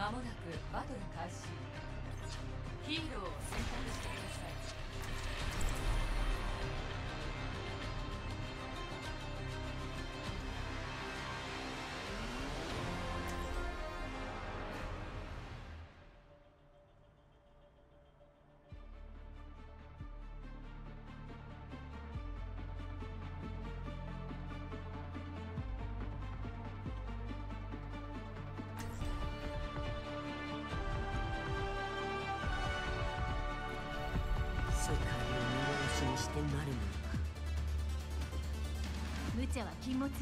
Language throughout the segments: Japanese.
間もなくバトル開始。ヒーローを選択してください。してなるものか。無茶は禁物よ。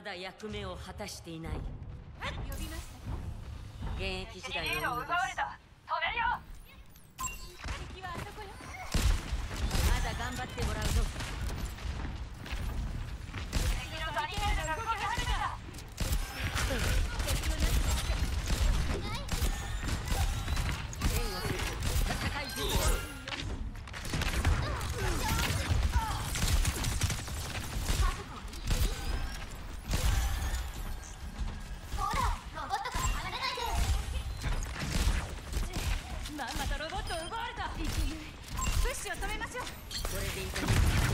まだ役目を果たしていない。呼びましたか現役時代を物資を止めましょう。これでいいか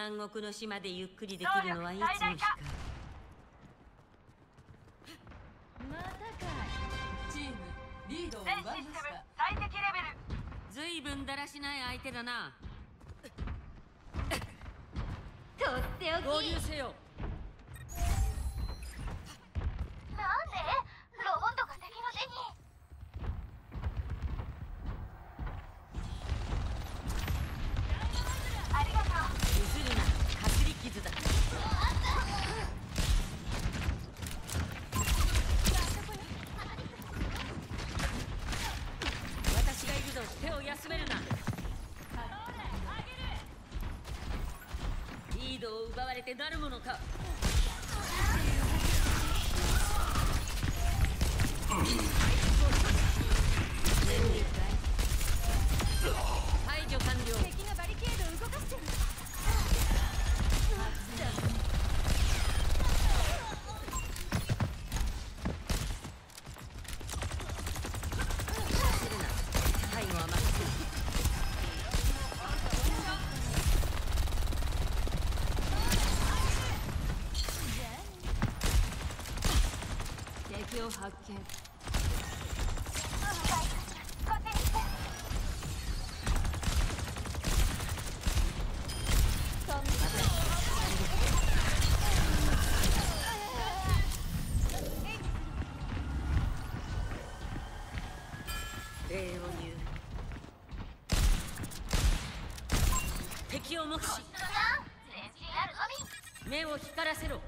南国の島でゆっくりできるのはいつも一てなものか。を発見。敵を目視。目を光らせろ。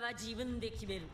は自分で決める。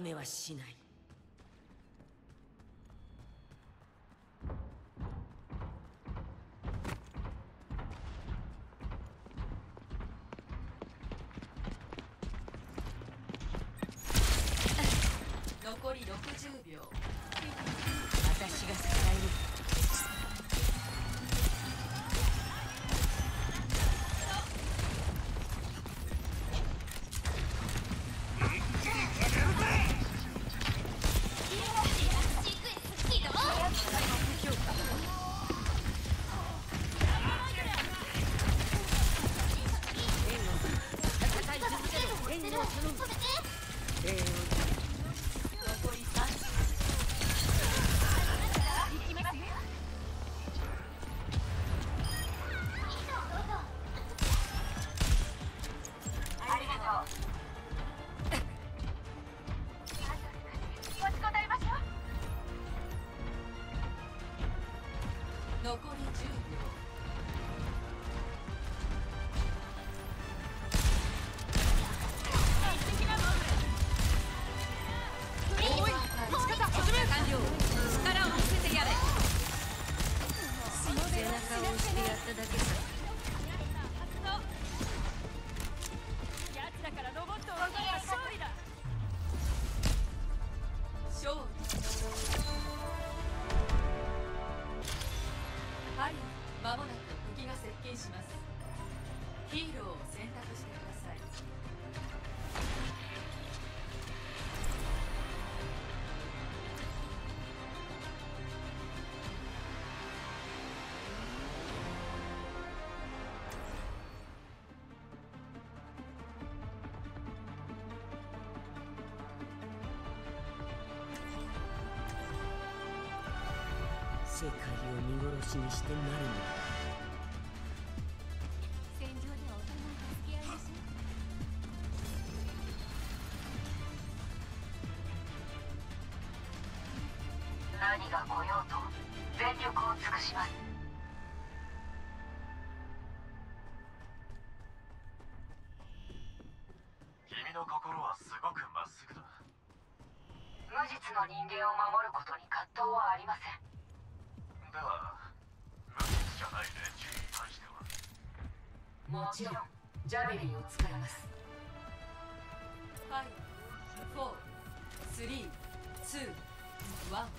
めはしない。世界を見殺しにしてなるのだ。ちろんジャベリンを使います。54321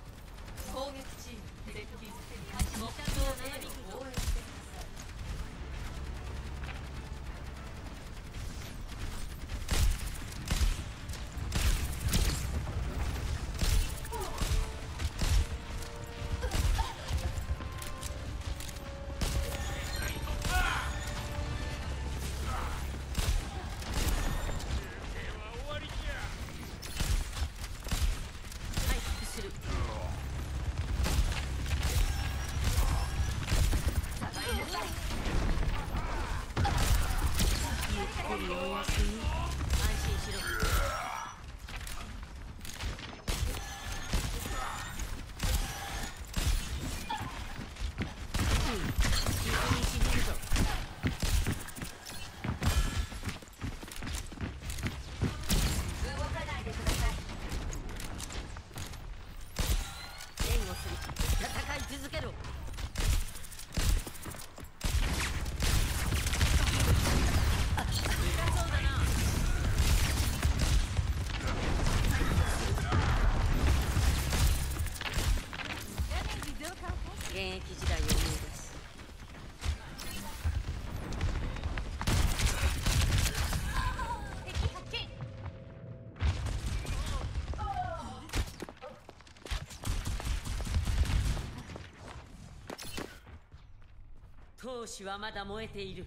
闘志はまだ燃えている。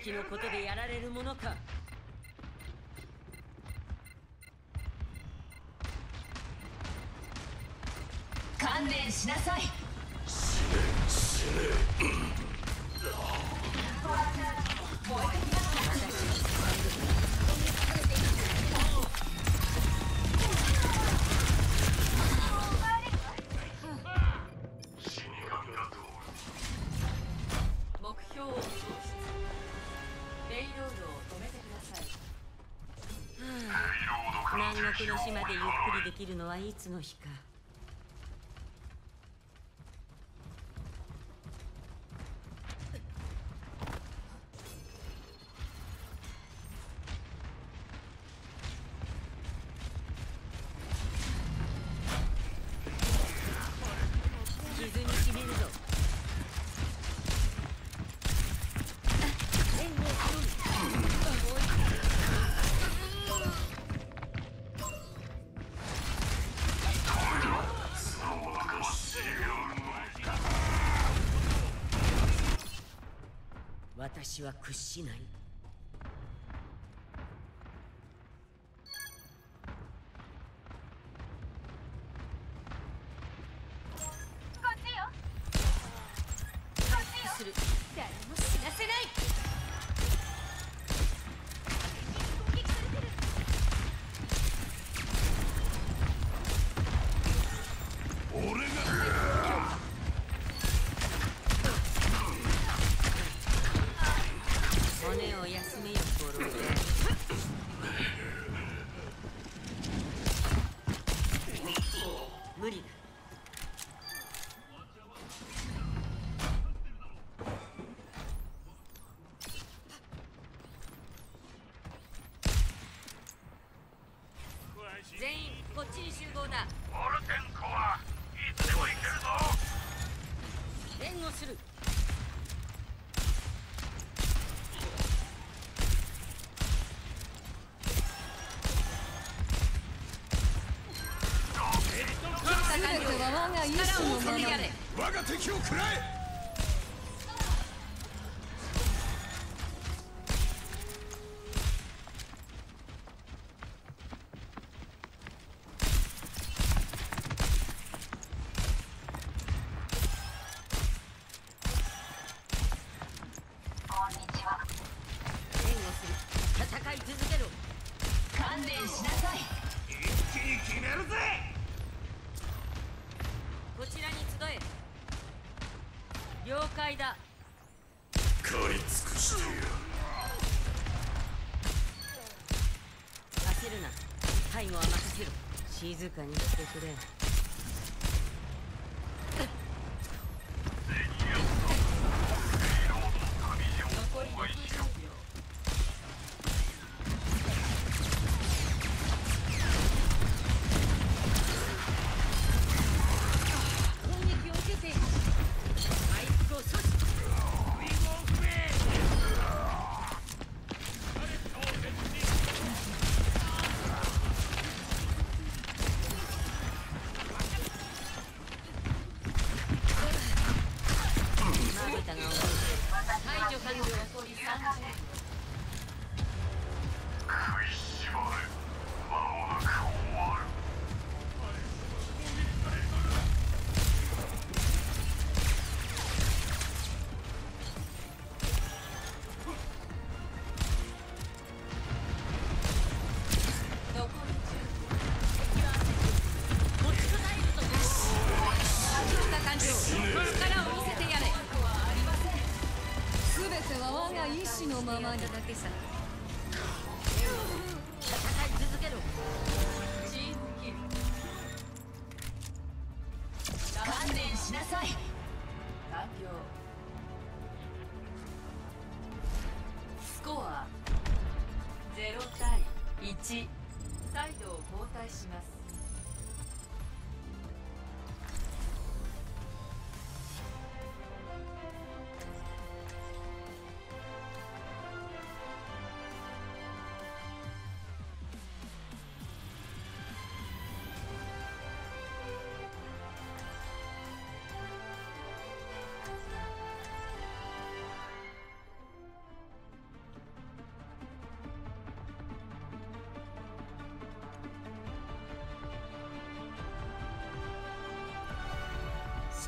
識のことでやられるものか。この島でゆっくりできるのはいつの日か。は屈しない。っちに集合だ。オルテンコはいつでも行けるぞ。援護する。我が敵を食らえしなさい。一気に決めるぜ。こちらに集え。了解だ。狩り尽くしてやる。焦るな。背後は任せろ。静かにしてくれ 어마어마한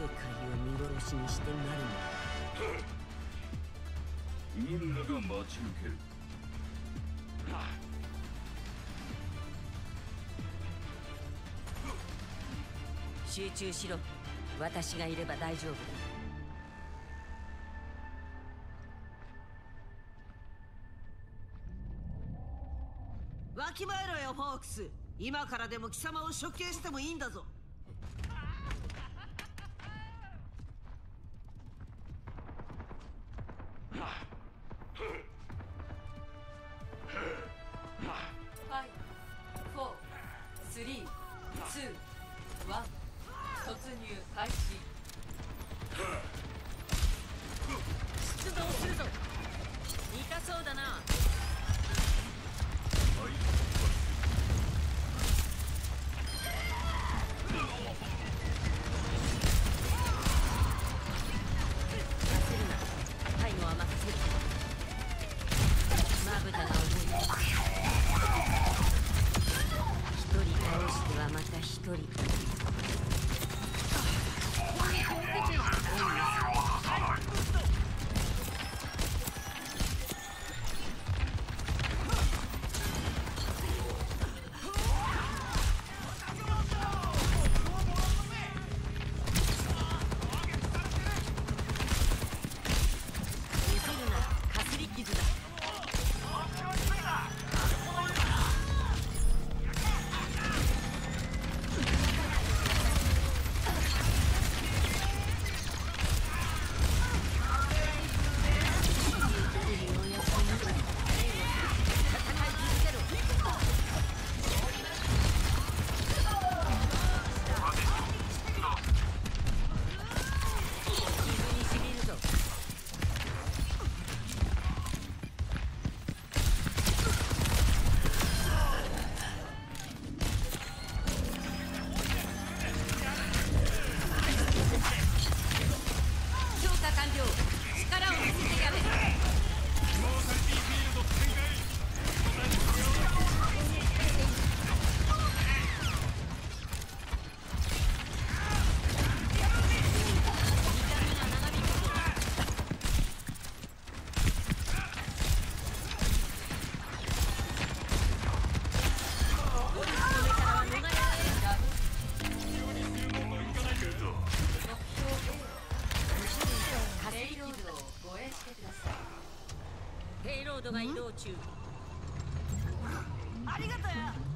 世界を見殺しに。してなるのみんなが待ち受ける集中しろ。私がいれば大丈夫だ。わきまえろ。よフォークス今からでも貴様を処刑してもいいんだ。ぞが移動中。ありがとうよ。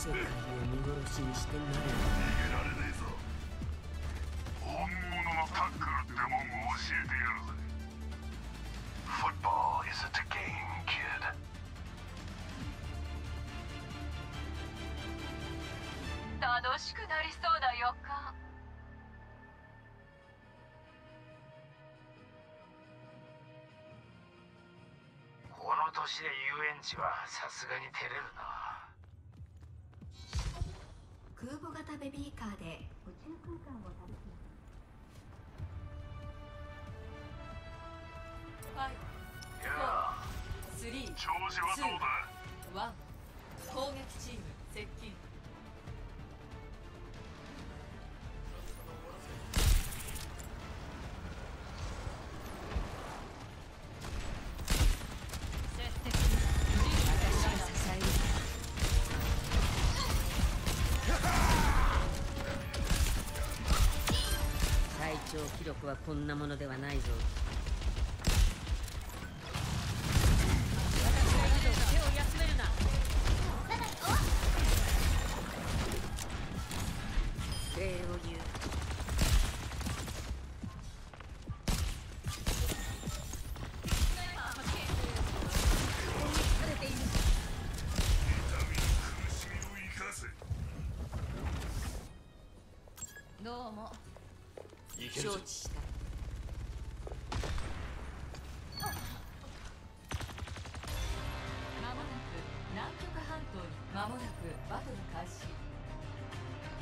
世界を見殺しにしてなるられねえぞ。本物のタックルってもんを教えてやるぜ。Football is a game, kid. 楽しくなりそうな予感この年で遊園地はさすがに照れるな空母型ベビーカーで宇宙空間を旅します。ファイいやスリー調子はどうだはこんなものではないぞ。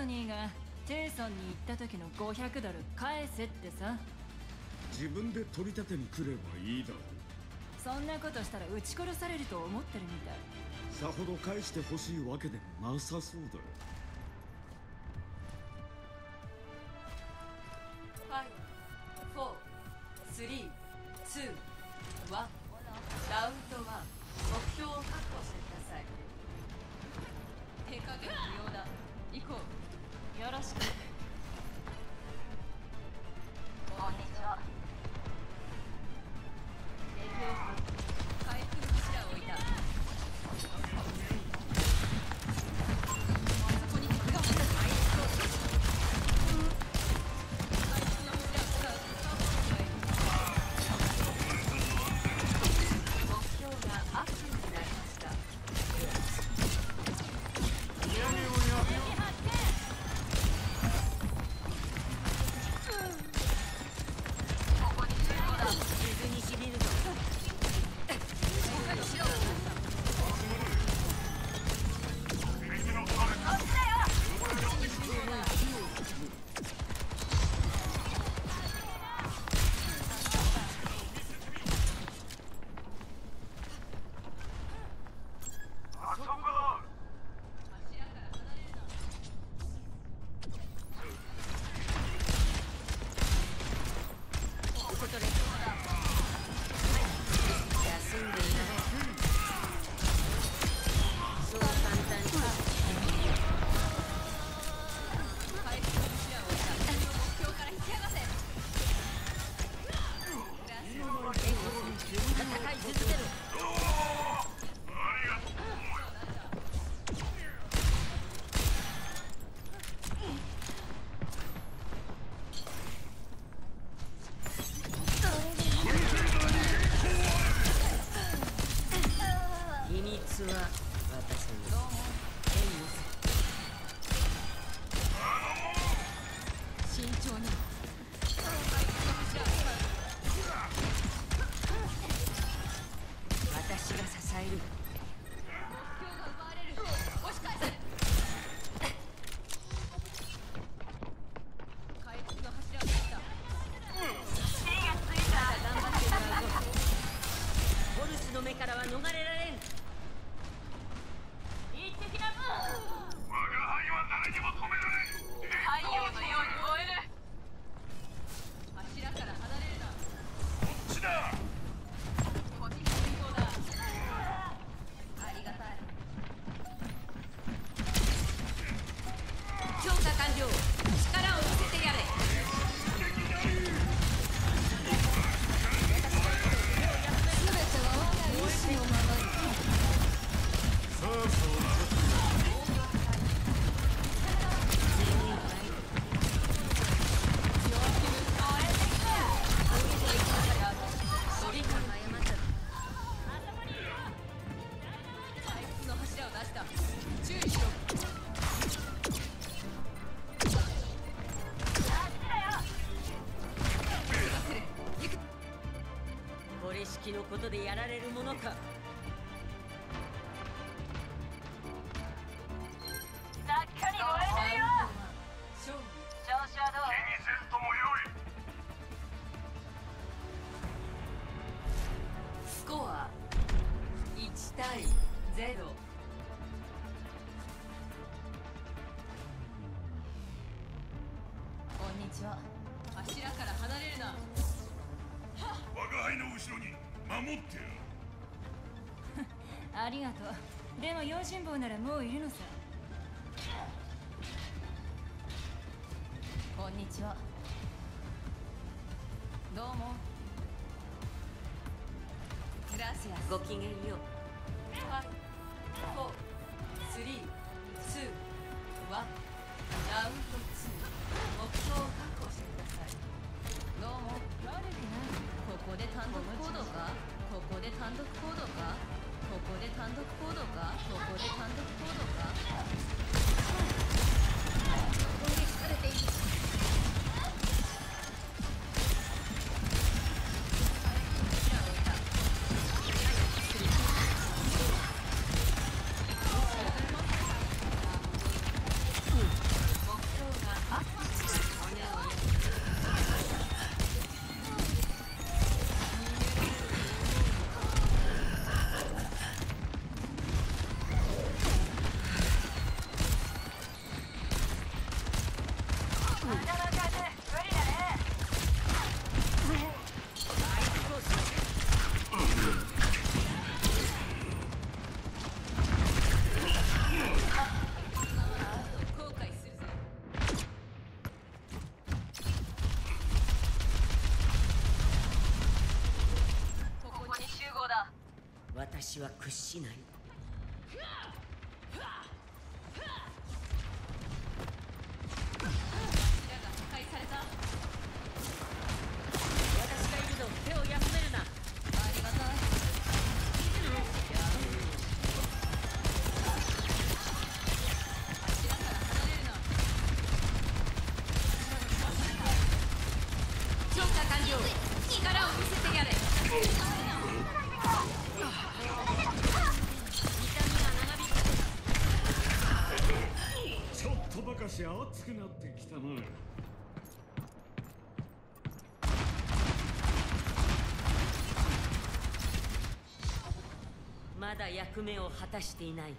ソニーがテイソンに行った時の500ドル返せってさ。自分で取り立てに来ればいいだろう。そんなことしたら撃ち殺されると思ってるみたい。さほど返してほしいわけでもなさそうだよ。ちは。柱から離れるな我が輩の後ろに守ってやる。ありがとう。でも用心棒ならもういるのさ。こんにちは。どうも。グラシアごきげんよう。ここで単独行動か？ここで単独行動か？ここで単独行動か？ここで単独行動か？は屈しない。熱くなってきたな。まだ役目を果たしていない。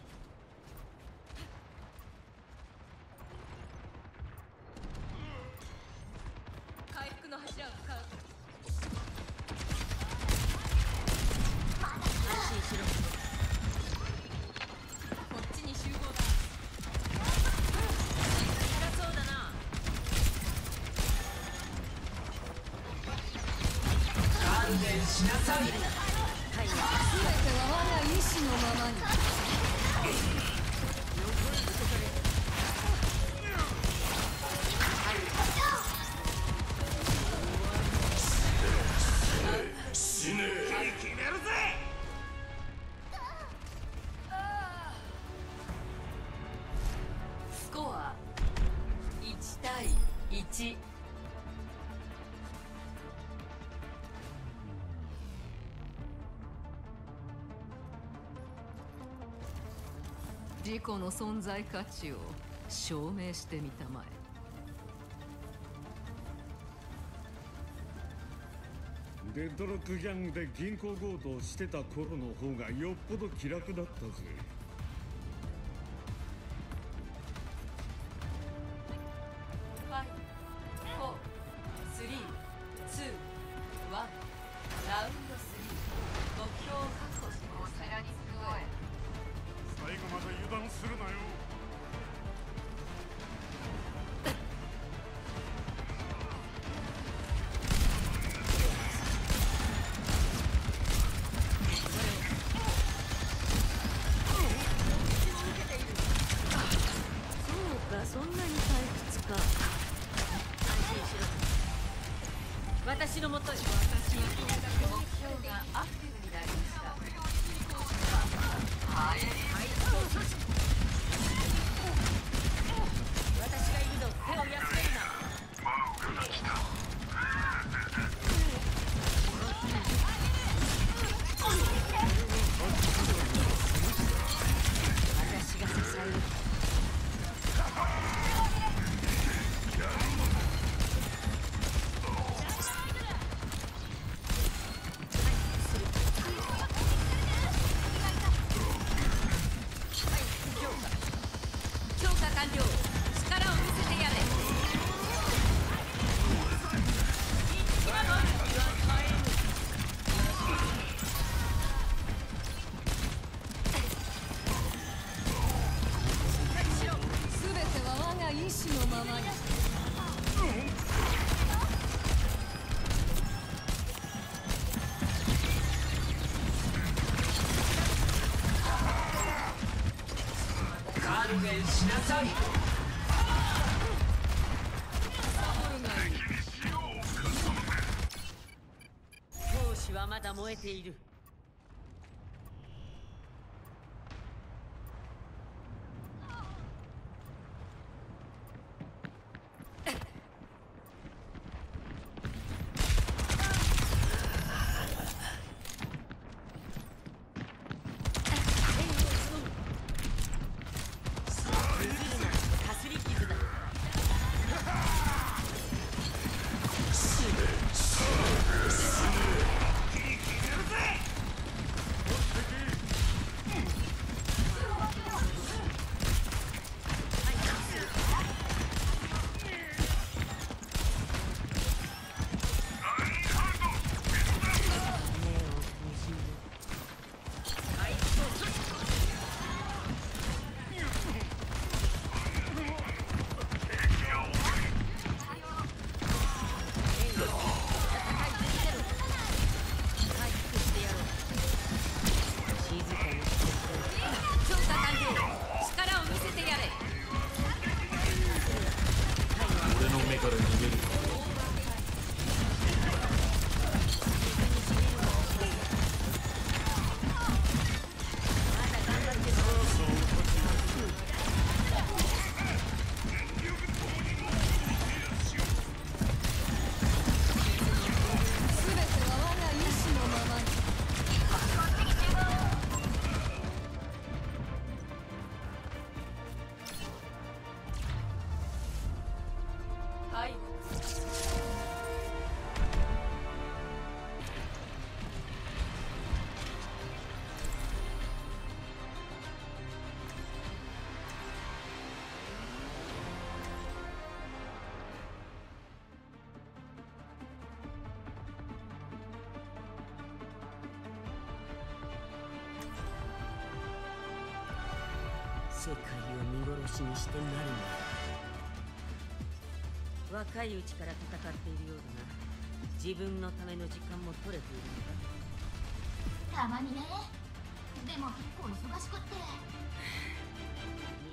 Red team 事故の存在価値を証明してみたまえ。デッドロックギャングで銀行強盗してた頃の方がよっぽど気楽だったぜ。しなはまだ燃えている。世界を見殺しにしてなるの若いうちから戦っているようだな。自分のための時間も取れているのだ。たまにね。でも結構忙しくって。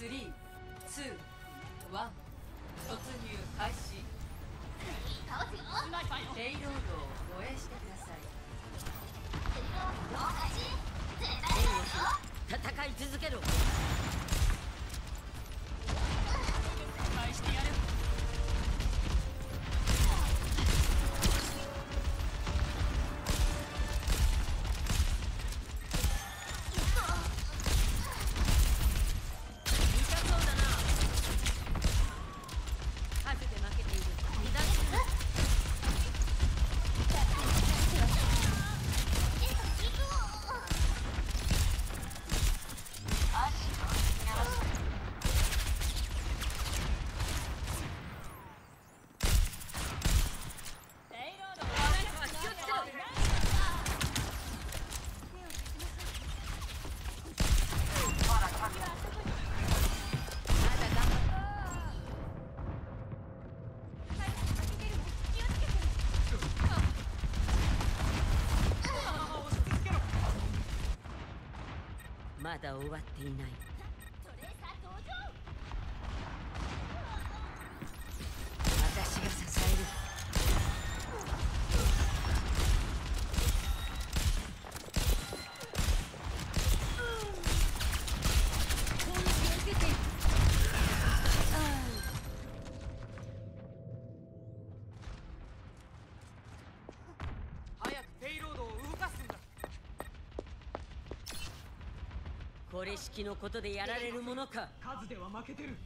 321突入開始。レイロードを護衛してください。戦い続けろ。だ終わっていない。俺式のことでやられるものか。数では負けてる。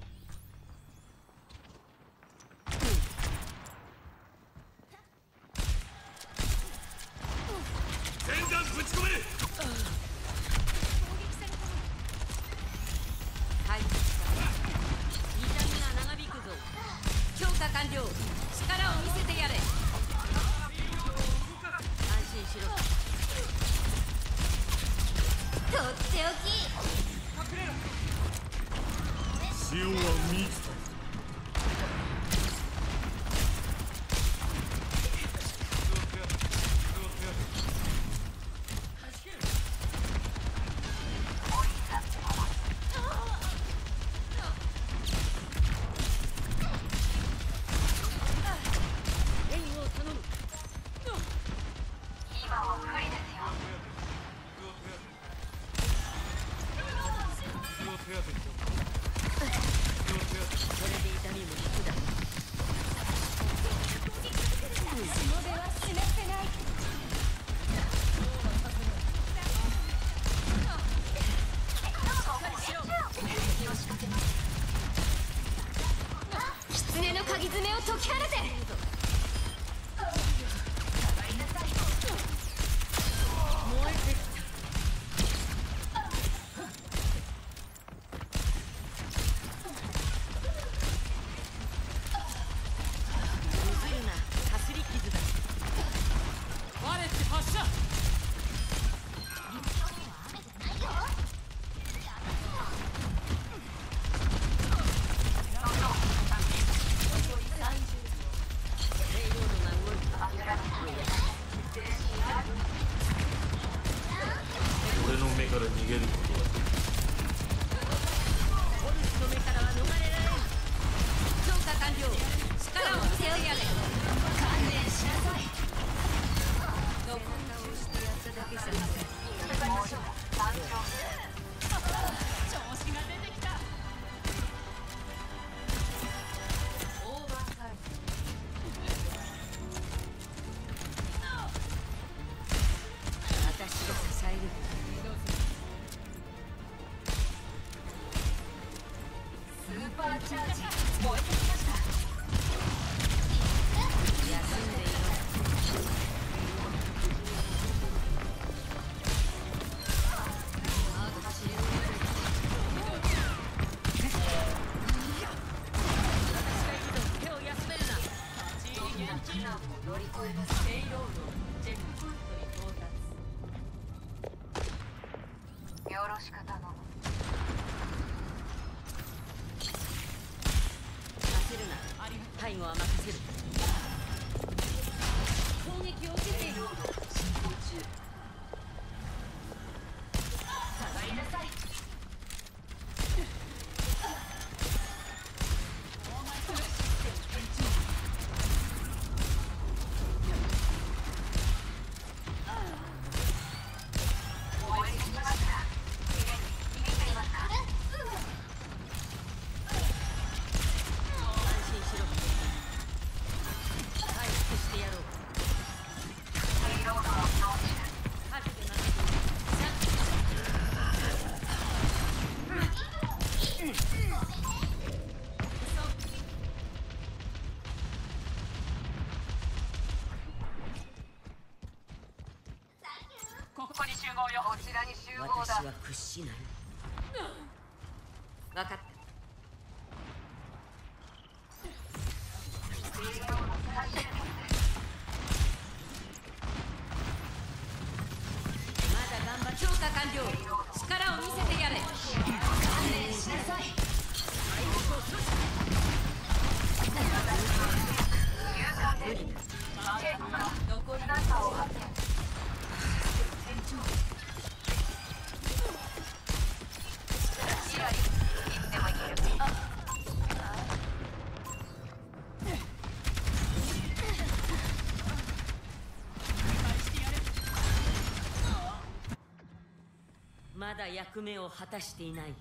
だ役目を果たしていない。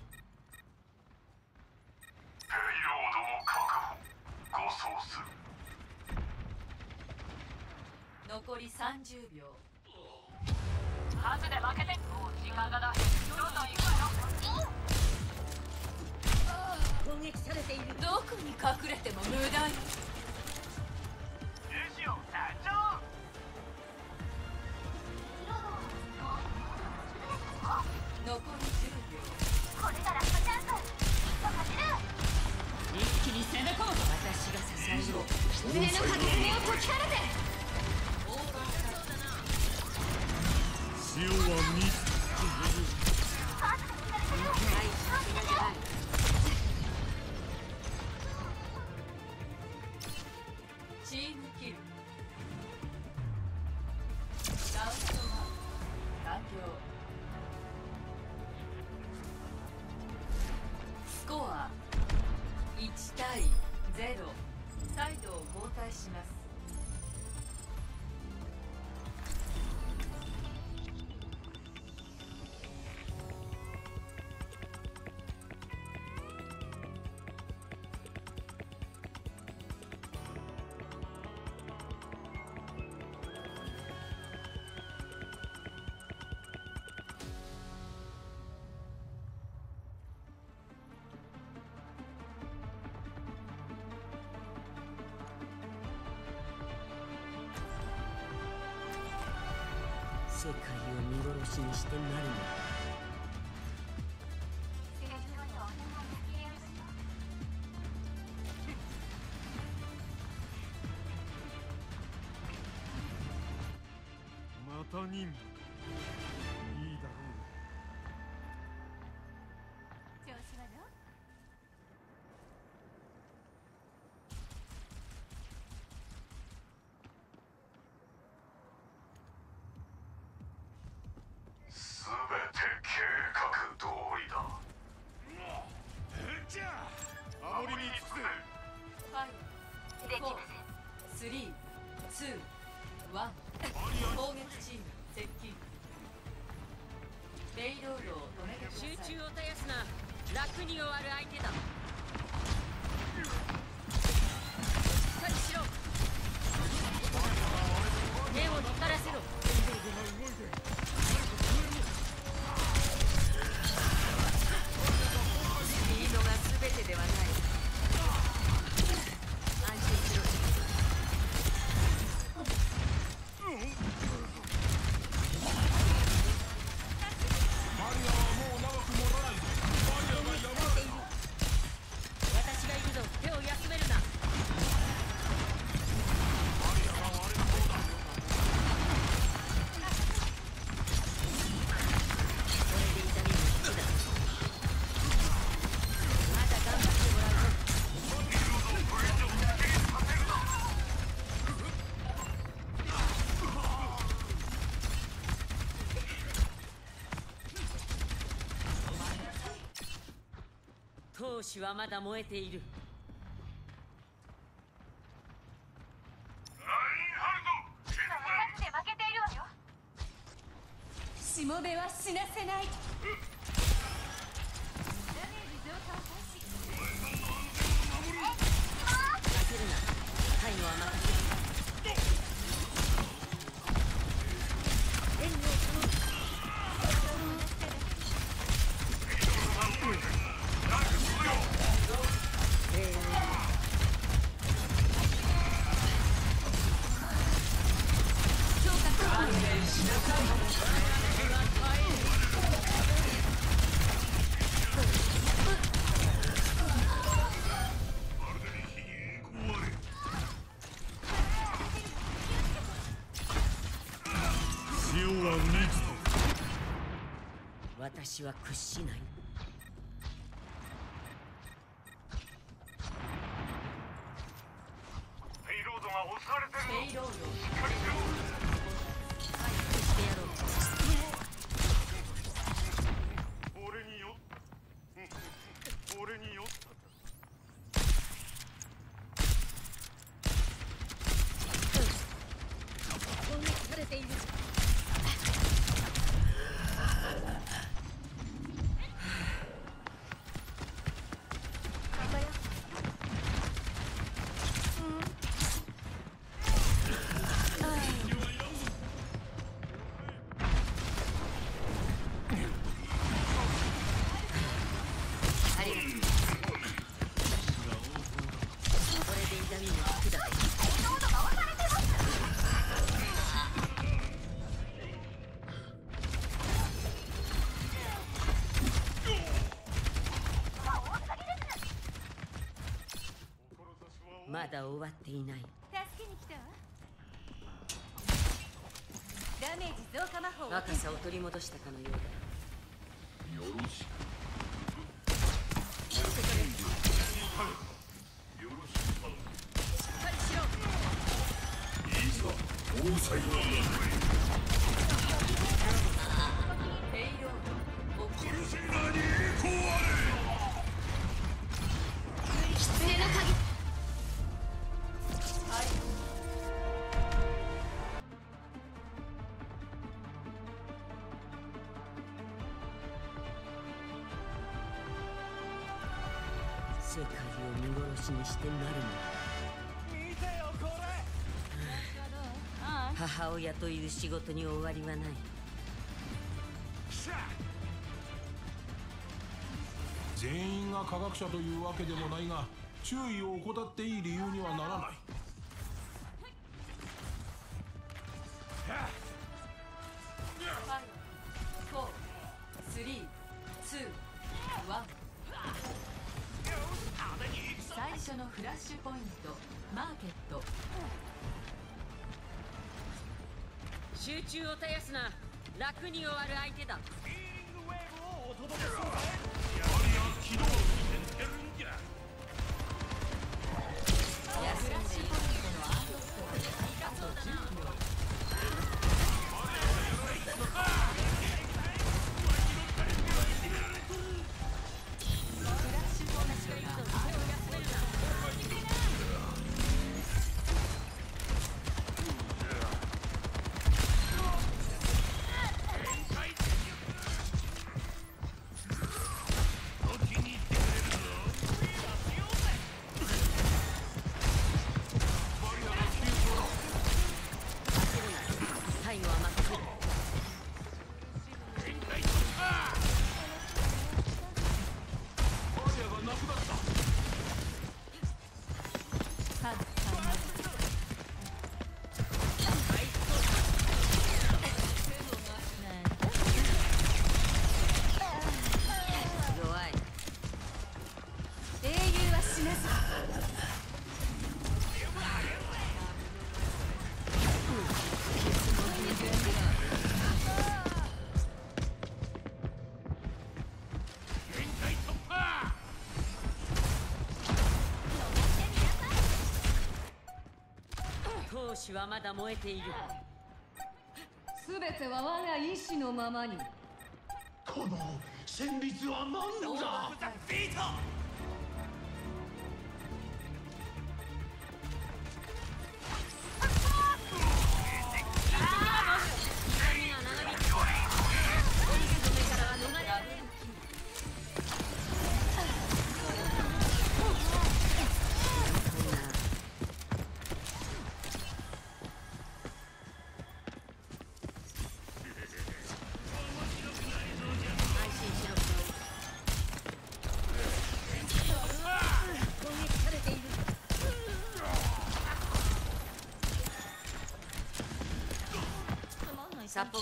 Venom. 世界を見殺しにしてなるの。だまた任務。できません321攻撃チーム接近。レイロードを止め集中を絶やすな。楽に終わる相手だ。闘志はまだ燃えている。数で負けているわよ。しもべは死なせない私は屈しない。だ終わっていない。助けに来たわ。ダメージ増加魔法を。若さを取り戻したかのようだ。よろしくしにしてなるの。母親という仕事に終わりはない。全員が科学者というわけでもないが注意を怠っていい理由にはならないはまだ燃えている。すべては我が意志のままに。この旋律は何なんだ引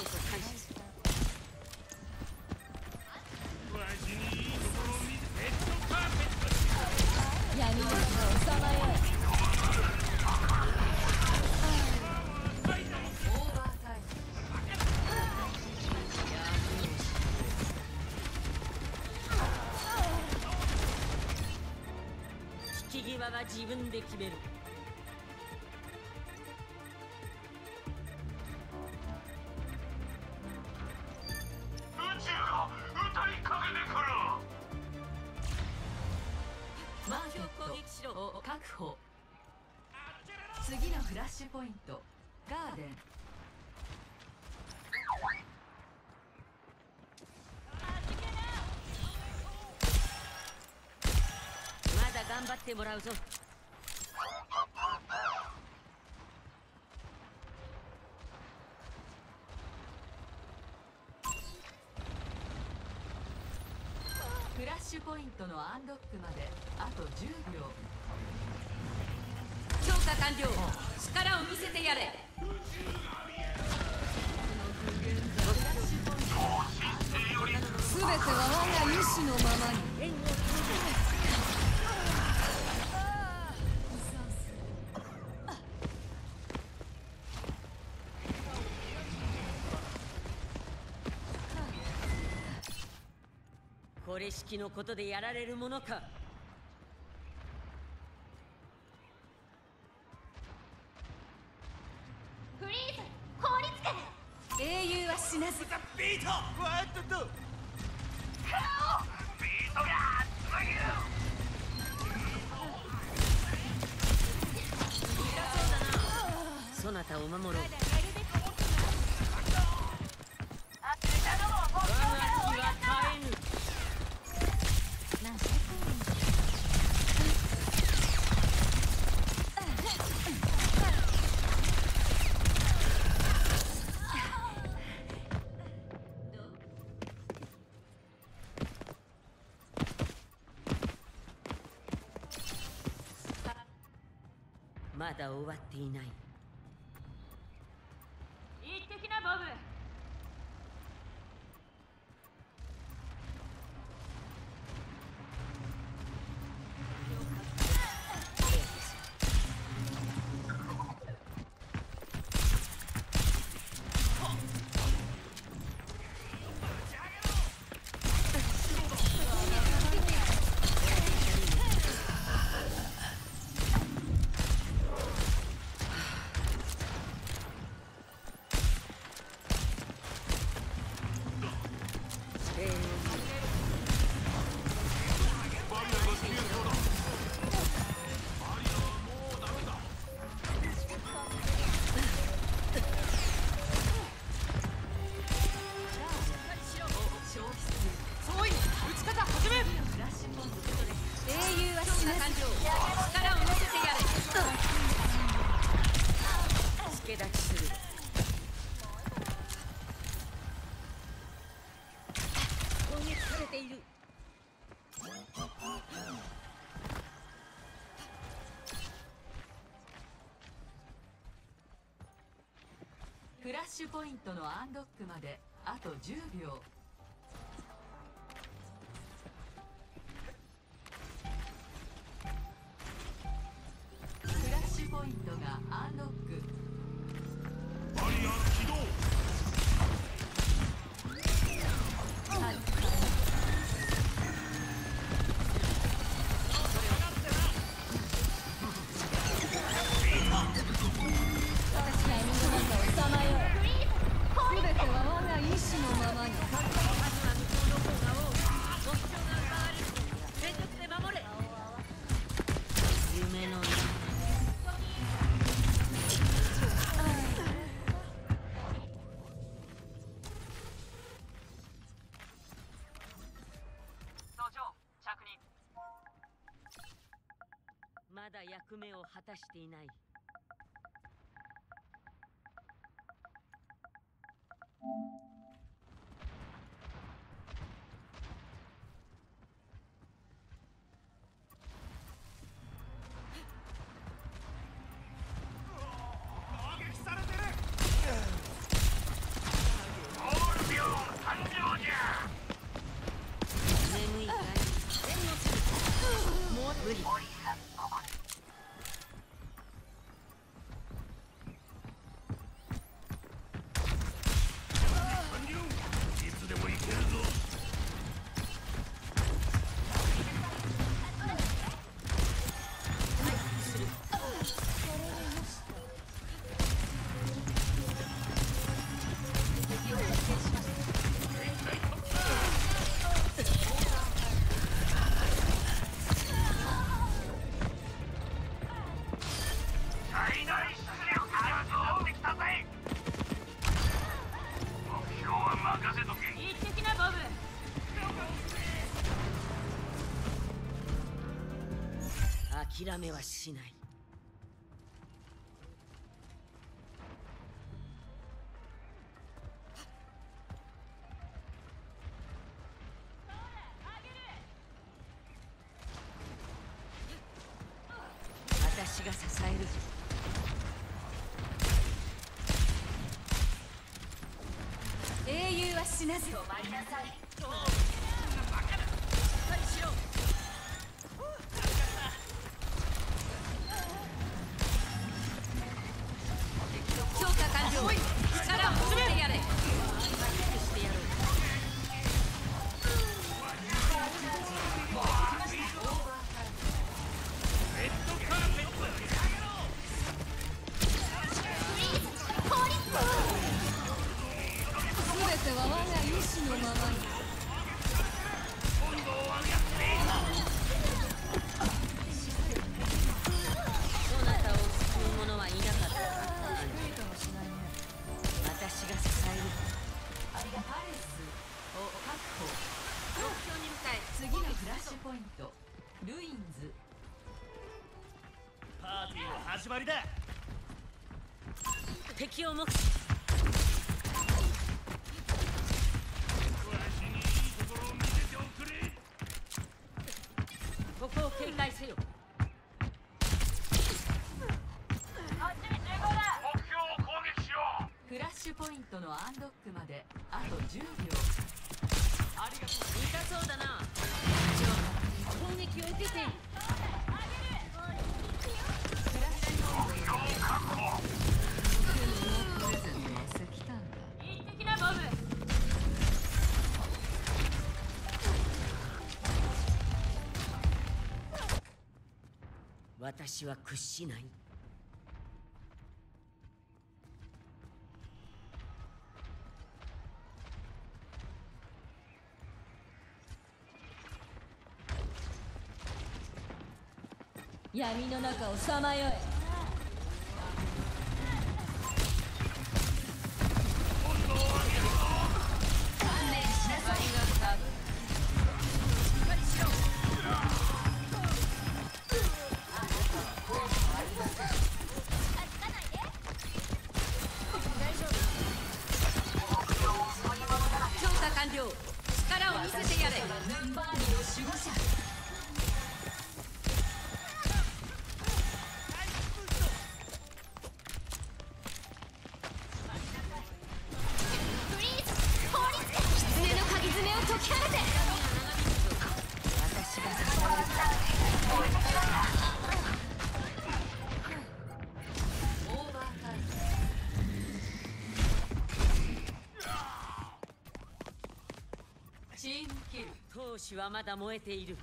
き際は自分で決める。頑張ってもらうぞ。フラッシュポイントのアンロックまであと10秒。強化完了。力を見せてやれ。全ては我が意志のままに式のことでやられるものか。フリーズ凍りつけ英雄は死なず。ビートわっとっとだ終わっていない。ュポイントのアンロックまであと10秒。役目を果たしていない。諦めはしない。のアンドックまであと10秒ありがとう痛そうだな攻撃を受けて私は屈しない。闇の中をさまよえ子はまだ燃えている。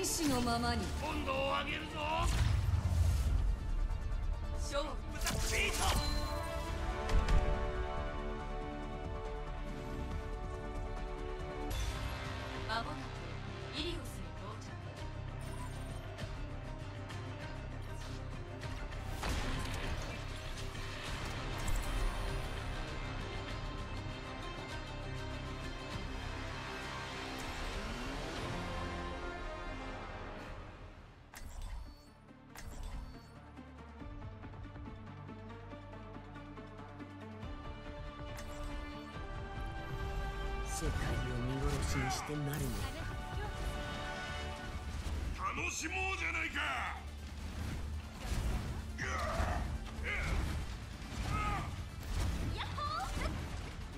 意志のままに。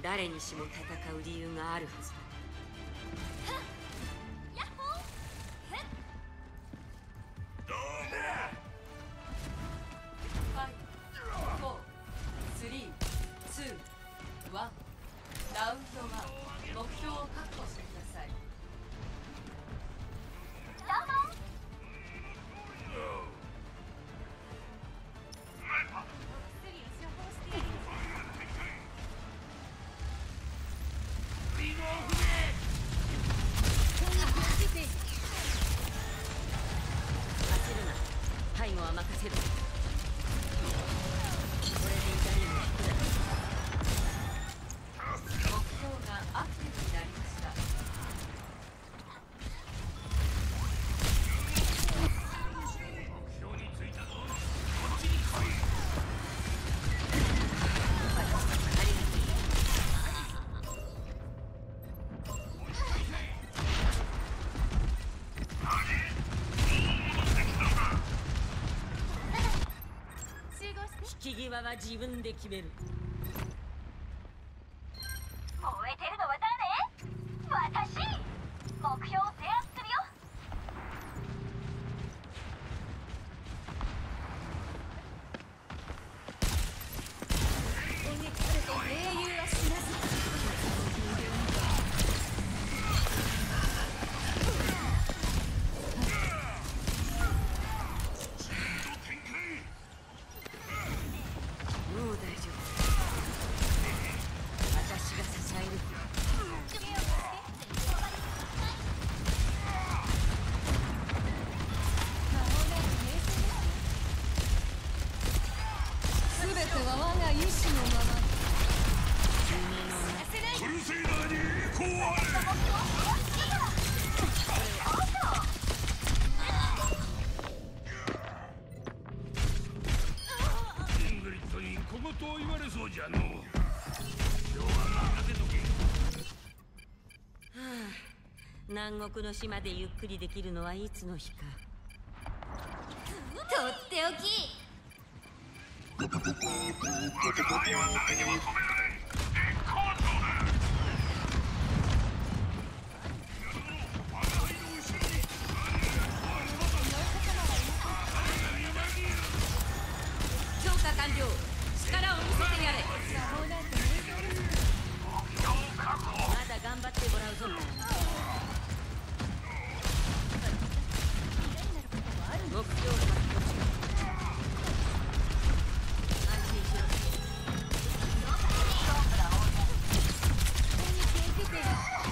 誰にしも戦う理由があるはず。は自分で決める。南国の島でゆっくりできるのはいつの日か。とっておき。me.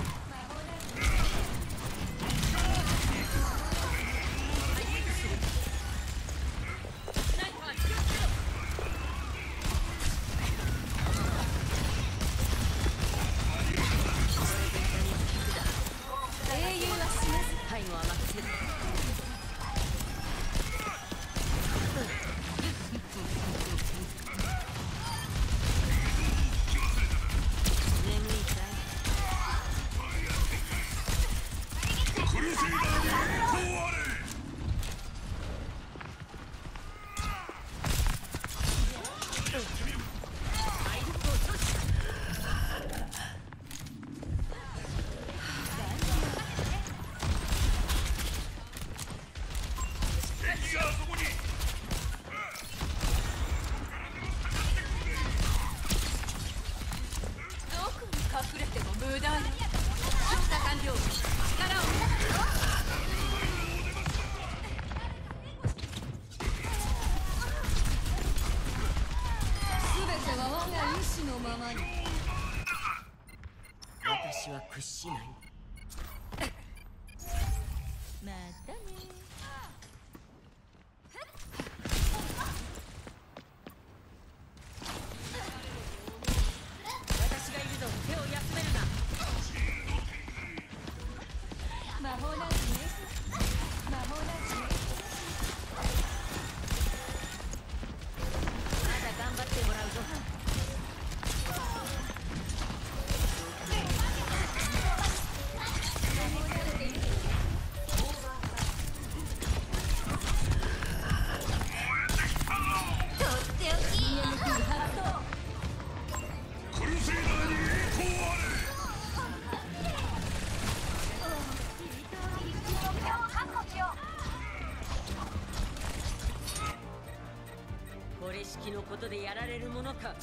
のことでやられるものか。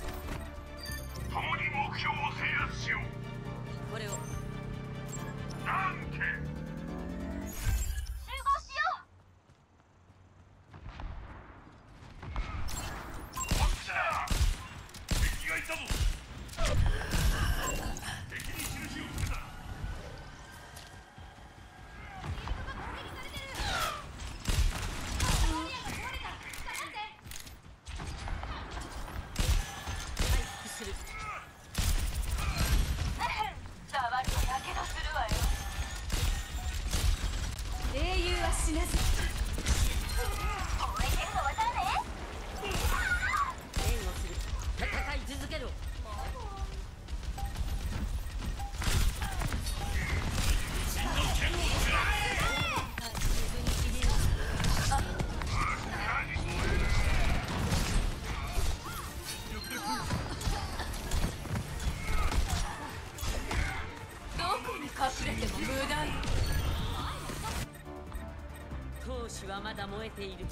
燃えている。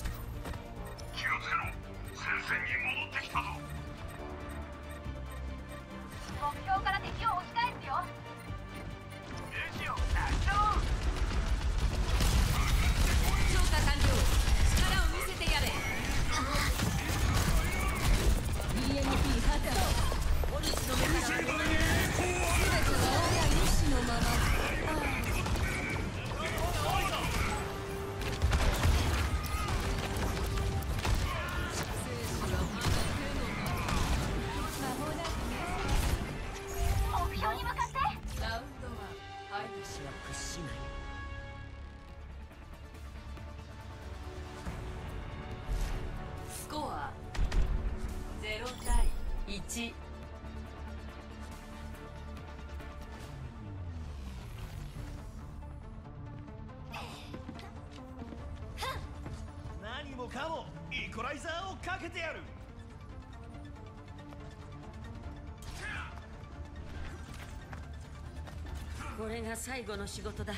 が最後の仕事だ。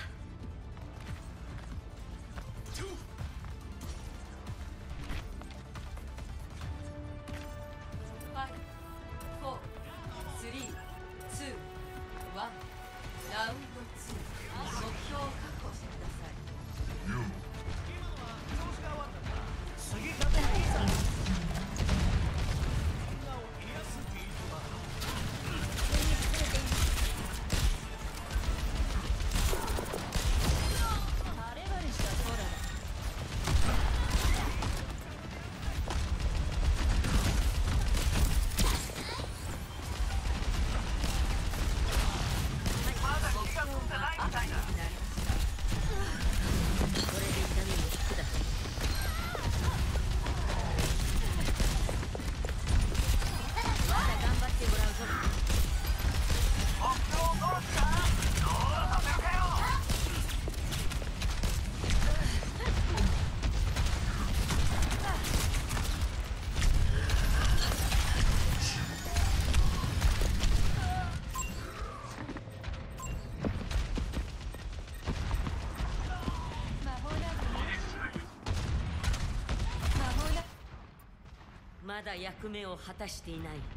役目を果たしていない。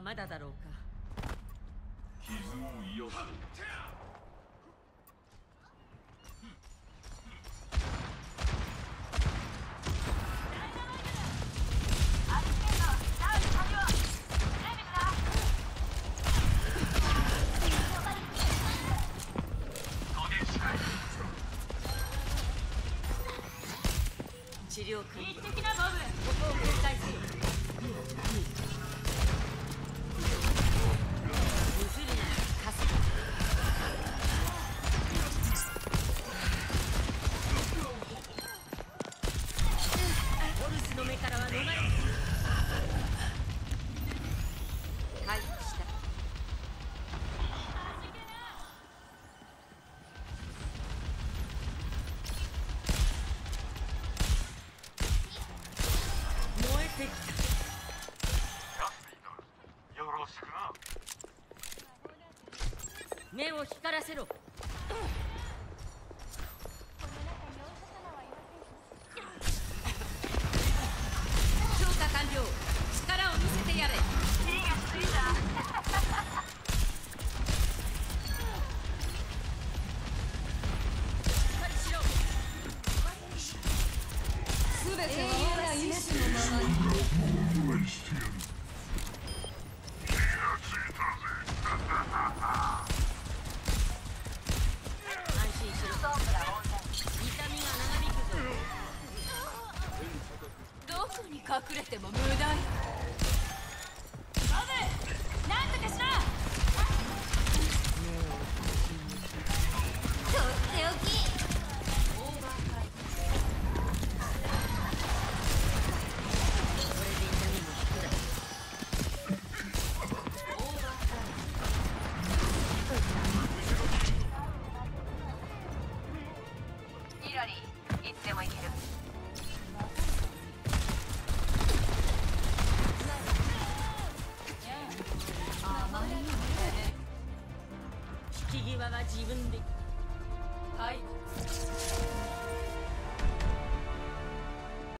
まだだろうか。傷を癒す治療君 Paráselo. este momento.